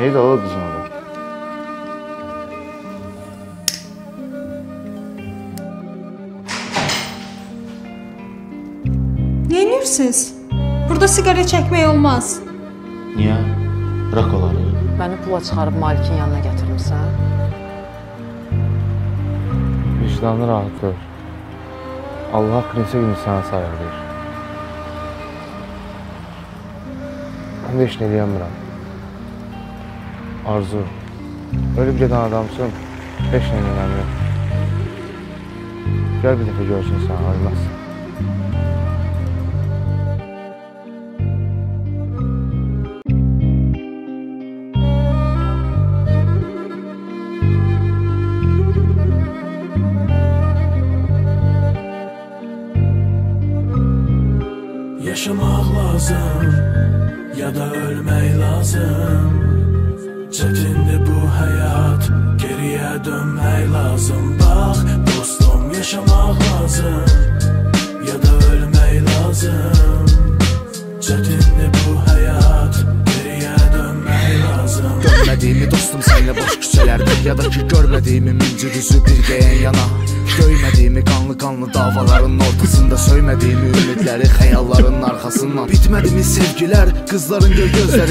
Neydi o qızın adı? Neyinirsiniz? Burada siqaret çəkmək olmaz. Niyə? Bırak onları. Məni pula çıxarıb malikin yanına gətirmisən? Vicdanı rahatdır. Allah haqqı günü sənə sayılır. Mən də heç nə deyəmirəm. Arzu, ölüb gedən adamsın, heç nə önəmi yox. Gəl bir dəfə görsün sən, ölməzsən. Yaşamaq lazım ya da ölmək lazım Çətindir bu həyat, geriyə dönmək lazım. Bax dostum, yaşamaq lazım. Ya da ölmək lazım. Çətindir bu həyat, geriyə dönmək lazım. Görmədiyimi dostum sənlə boş küçələrdə Ya da ki görmədiyimi müncür üzü bir deyən yana. Göymədiyimi qanlı qanlı davaların ortasında Söymədiyimi ümidləri xəyalların arxasından Bitmədimi sevgilər, qızların göy gözləri